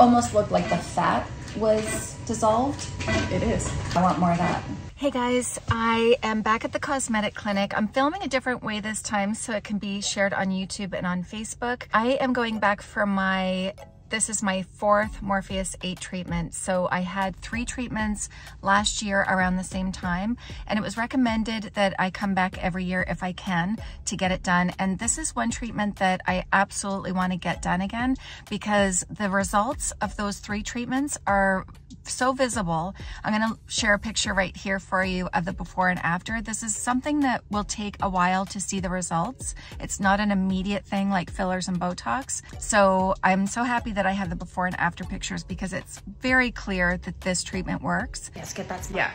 almost looked like the fat was dissolved. It is. I want more of that. Hey guys, I am back at the cosmetic clinic. I'm filming a different way this time so it can be shared on YouTube and on Facebook. I am going back for my this is my fourth Morpheus 8 treatment. So I had three treatments last year around the same time, and it was recommended that I come back every year if I can to get it done. And this is one treatment that I absolutely want to get done again because the results of those three treatments are so visible. I'm going to share a picture right here for you of the before and after. This is something that will take a while to see the results. It's not an immediate thing like fillers and Botox. So I'm so happy that I have the before and after pictures because it's very clear that this treatment works. Let's get that smile. Yeah.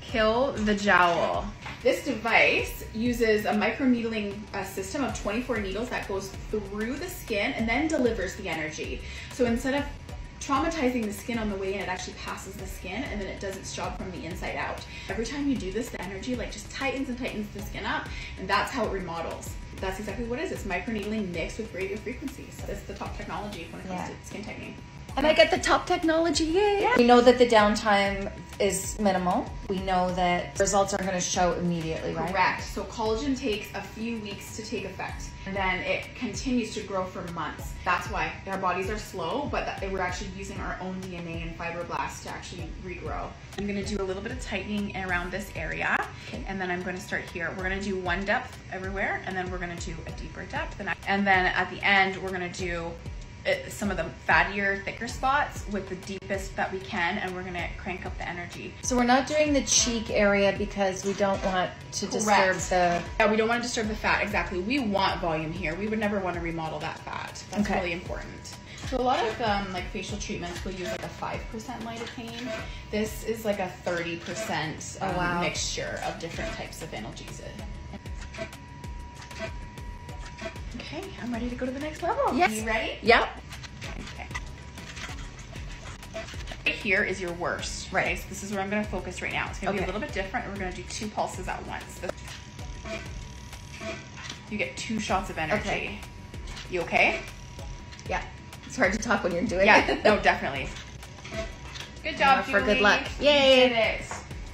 Kill the jowl. This device uses a microneedling uh, system of 24 needles that goes through the skin and then delivers the energy. So instead of traumatizing the skin on the way in, it actually passes the skin and then it does its job from the inside out. Every time you do this, the energy like just tightens and tightens the skin up and that's how it remodels. That's exactly what it is. It's microneedling mixed with radio frequencies. That's the top technology when it comes Yeah. to skin tightening. And I get the top technology, yay! We know that the downtime is minimal. We know that results are gonna show immediately, right? Correct. So collagen takes a few weeks to take effect, and then it continues to grow for months. That's why our bodies are slow, but we're actually using our own DNA and fibroblasts to actually regrow. I'm gonna do a little bit of tightening around this area, and then I'm gonna start here. We're gonna do one depth everywhere, and then we're gonna do a deeper depth, and, then at the end we're gonna do some of the fattier, thicker spots with the deepest that we can, and we're gonna crank up the energy. So we're not doing the cheek area because we don't want to disturb the Yeah, we don't want to disturb the fat. Exactly. We want volume here. We would never want to remodel that fat. That's Okay. really important. So a lot of um, like facial treatments will use like a five percent lidocaine. This is like a thirty percent um, Oh, wow. mixture of different types of analgesia. Okay, I'm ready to go to the next level. Yes. You ready? Yep. Okay. Right here is your worst. Right. Okay, so this is where I'm going to focus right now. It's going to be a little bit different. We're going to do two pulses at once. You get two shots of energy. Okay. You okay? Yeah. It's hard to talk when you're doing Yeah. it. no, definitely. Good job, for good luck. You Yay.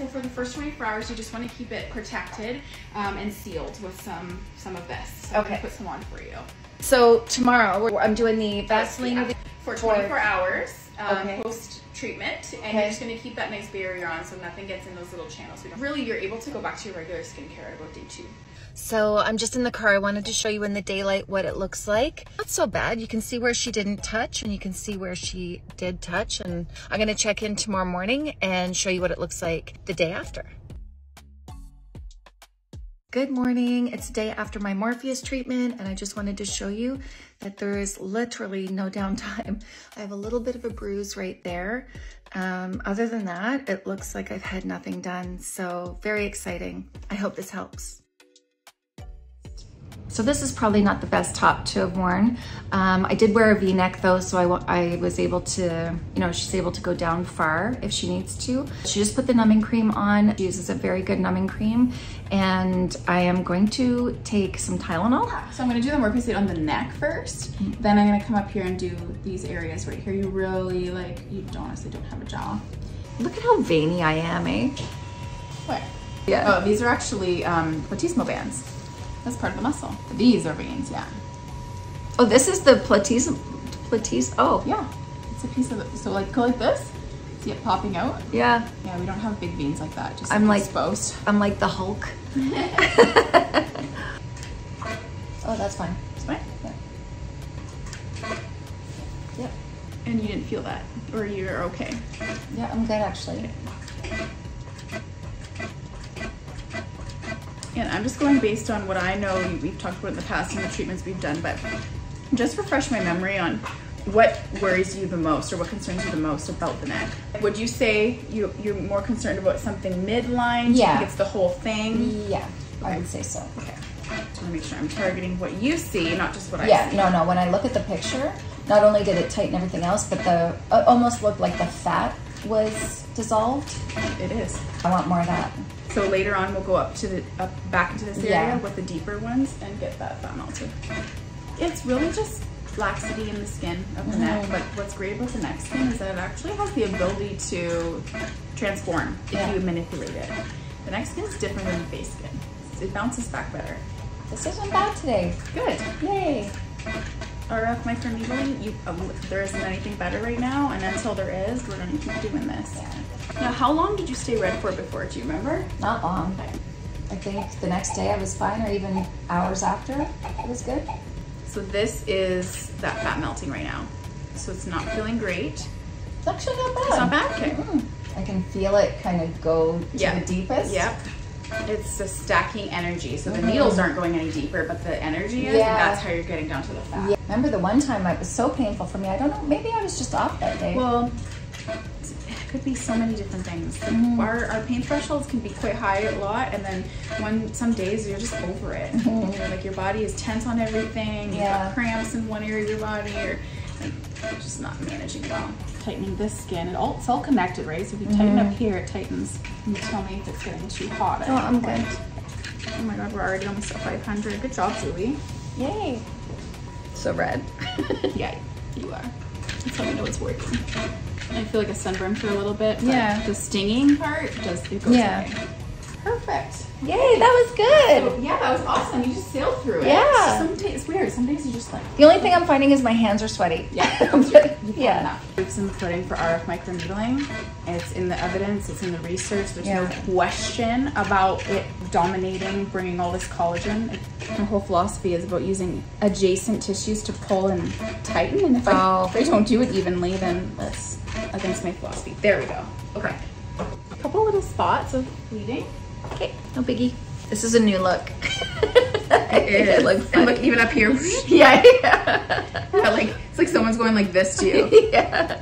So for the first 24 hours, you just want to keep it protected um, and sealed with some some of this. So Okay. put some on for you. So tomorrow we're, I'm doing the Vaseline. Yeah. for for- 24 hours um, Okay. post treatment, and Okay. you're just going to keep that nice barrier on so nothing gets in those little channels. So really, you're able to go back to your regular skincare about day two. So I'm just in the car. I wanted to show you in the daylight what it looks like. Not so bad. You can see where she didn't touch and you can see where she did touch. And I'm to check in tomorrow morning and show you what it looks like the day after. Good morning. It's the day after my Morpheus treatment, and I just wanted to show you that there is literally no downtime. I have a little bit of a bruise right there. Um, other than that, it looks like I've had nothing done. So very exciting. I hope this helps. So this is probably not the best top to have worn. Um, I did wear a V-neck though, so I, I was able to, you know, she's able to go down far if she needs to. She just put the numbing cream on. She uses a very good numbing cream. And I am going to take some Tylenol. So I'm going to do the Morpheus on the neck first. Then I'm going to come up here and do these areas right here. You really like you honestly don't have a jaw. Look at how veiny I am, eh? What? Yeah. Oh, these are actually um, bands. That's part of the muscle. These are veins. Yeah. Oh, this is the platis, platis, oh, Yeah. It's a piece of it. So like go like this. See it popping out. yeah. Yeah, we don't have big veins like that. Just I'm like- exposed. I'm like the Hulk. Oh, that's fine. It's fine. Yep. And you didn't feel that, or you're okay. Yeah, I'm good actually. And I'm just going based on what I know we- we've talked about in the past and the treatments we've done, but just refresh my memory on what worries you the most or what concerns you the most about the neck. Would you say you, you're more concerned about something midline? Yeah. it's the whole thing? Yeah, I would say so. Okay. Just want to make sure I'm targeting what you see, not just what I see. Yeah, no, no. When I look at the picture, not only did it tighten everything else, but the uh, almost looked like the fat was dissolved. It is. I want more of that. So later on, we'll go up to the up back into this area Yeah. with the deeper ones and get that fat melted. It's really just laxity in the skin of the neck. But what's great about the neck skin is that it actually has the ability to transform if Yeah. you manipulate it. The neck skin is different than the face skin. It bounces back better. This isn't bad today. Good. Yay. RF microneedling, you, um, there isn't anything better right now, and until there is, we're gonna keep doing this. Now, how long did you stay red for before? Do you remember? Not long. I think the next day I was fine, or even hours after, it was good. So this is that fat melting right now. So it's not feeling great. It's actually not bad. It's not bad. Okay. Mm. I can feel it kind of go to Yeah. the deepest. Yep. It's the stacking energy. So the Mhm. needles aren't going any deeper, but the energy is, Yeah. and that's how you're getting down to the fat. Yeah. Remember the one time it was so painful for me. I don't know. Maybe I was just off that day. Well, it could be so many different things. Like Mhm. Our, our pain thresholds can be quite high a lot, and then one some days you're just over it. Mhm. You're like your body is tense on everything. You've Yeah. got cramps in one area of your body, or like, you're just not managing well. Tightening this skin, and all, it's all connected, right? So if you tighten Mhm. up here, it tightens. And you tell me if it's getting too hot. Oh, I'm point. good. Oh my god, we're already almost at 500. Good job, Julie. Yay. So red. Yeah, you are. That's how we know it's working. I feel like a sunburn for a little bit. but Yeah. The stinging part does it goes Yeah. away. Perfect. Yay, that was good. So, yeah, that was awesome. You just sailed through it. Yeah. Some days it's weird. Some days you just like. The only thing I'm finding is my hands are sweaty. Yeah, through. Yeah. yeah. Proofs in the pudding for RF microneedling. It's in the evidence. It's in the research. There's no question about it dominating, bringing all this collagen. My whole philosophy is about using adjacent tissues to pull and tighten. And if, I, Oh. if I don't do it evenly, then that's against my philosophy. There we go. Okay. A couple little spots of bleeding. Okay, no biggie. This is a new look. It is. looks and look, even up here. yeah, yeah, like it's like someone's going like this to you. yeah.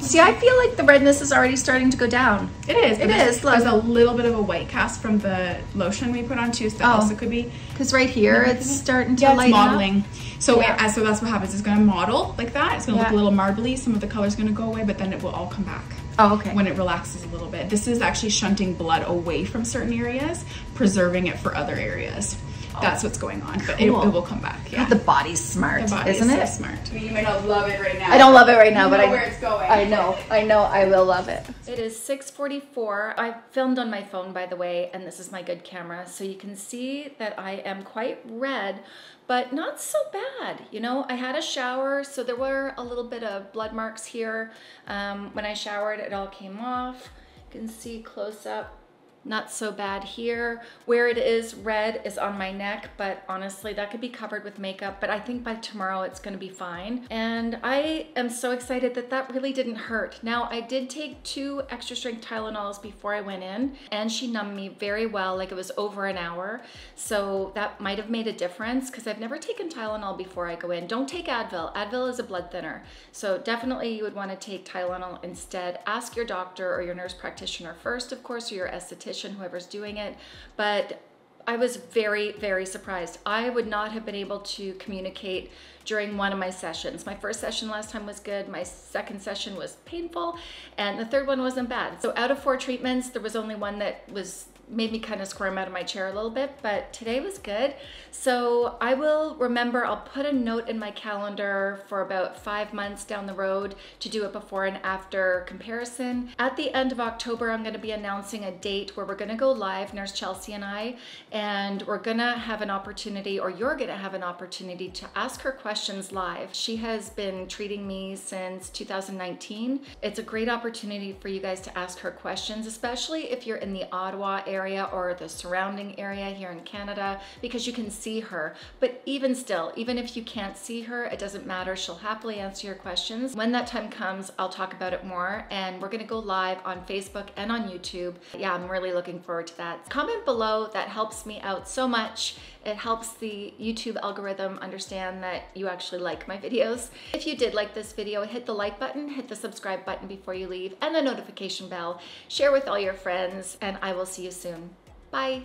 See, I feel like the redness is already starting to go down. It is. It is. there's- look. There's a little bit of a white cast from the lotion we put on too, so that Oh. also could be. Because right here, it's starting to Yeah, it's lighten up. modeling. So Yeah. yeah. so that's what happens. It's going to model like that. It's going to Yeah. look a little marbly. Some of the color's going to go away, but then it will all come back. Oh, okay. When it relaxes a little bit. This is actually shunting blood away from certain areas, preserving it for other areas. That's what's going on, but it. Cool. it will come back. Yeah. the body's smart, The body isn't is it? so smart. I mean, you might not love it right now. I don't love it right now, You but know I know where it's going. I know, I know, I will love it. It is 6:44. I filmed on my phone, by the way, and this is my good camera, so you can see that I am quite red, but not so bad. You know, I had a shower, so there were a little bit of blood marks here. Um, when I showered, it all came off. You can see close up not so bad here. Where it is red is on my neck, but honestly, that could be covered with makeup, but I think by tomorrow it's gonna be fine. And I am so excited that that really didn't hurt. Now, I did take two extra strength Tylenols before I went in, and she numbed me very well, like it was over an hour. So that might have made a difference, because I've never taken Tylenol before I go in. Don't take Advil. Advil is a blood thinner. So definitely you would wanna take Tylenol instead. Ask your doctor or your nurse practitioner first, of course, or your esthetician, whoever's doing it. But I was very, very surprised. I would not have been able to communicate during one of my sessions. My first session last time was good. My second session was painful. And the third one wasn't bad. So out of four treatments, there was only one that was made me kind of squirm out of my chair a little bit, but today was good. So I will remember, I'll put a note in my calendar for about five months down the road to do a before and after comparison. At the end of October, I'm gonna be announcing a date where we're gonna go live, Nurse Chelsea and I, and we're gonna have an opportunity, or you're gonna have an opportunity to ask her questions live. She has been treating me since 2019. It's a great opportunity for you guys to ask her questions, especially if you're in the Ottawa area or the surrounding area here in Canada, because you can see her. But even still, even if you can't see her, it doesn't matter. She'll happily answer your questions. When that time comes, I'll talk about it more, and we're gonna go live on Facebook and on YouTube. Yeah, I'm really looking forward to that. Comment below, that helps me out so much. It helps the YouTube algorithm understand that you actually like my videos. If you did like this video, hit the like button, hit the subscribe button before you leave, and the notification bell. Share with all your friends, and I will see you soon. Bye.